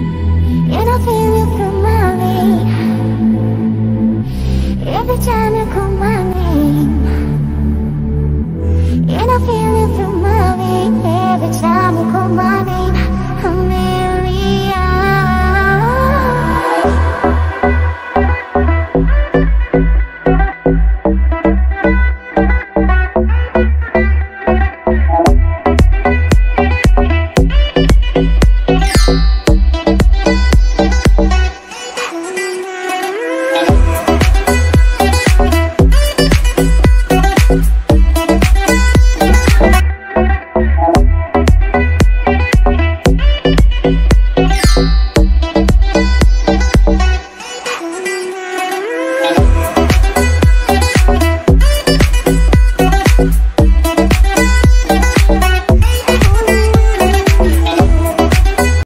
And I feel it through my veins Every time you call my name.